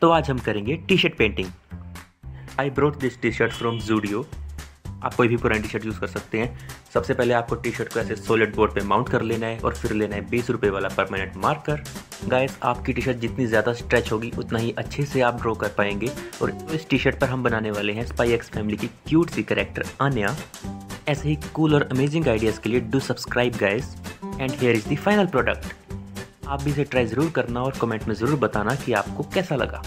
तो आज हम करेंगे T shirt painting I brought this T shirt from Zudio आप कोई भी पुरानी टी शर्ट यूज़ कर सकते हैं। सबसे पहले आपको टी शर्ट को ऐसे सोलिड बोर्ड पे माउंट कर लेना है और फिर लेना है बीस रुपये वाला परमानेंट मार्कर गाइस आपकी टी शर्ट जितनी ज़्यादा स्ट्रेच होगी, उतना ही अच्छे से आप ड्रॉ कर पाएँगे। और इस टी शर्ट पर हम बनाने वाले हैं स्पाई एक्स फैमिली की क्यूट सी करेक्टर आन्या ऐसे ही कूल और अमेजिंग आइडियाज़ के लिए do subscribe guys and here is the final product आप भी इसे ट्राई ज़रूर करना और कमेंट में ज़रूर बताना कि आपको कैसा लगा।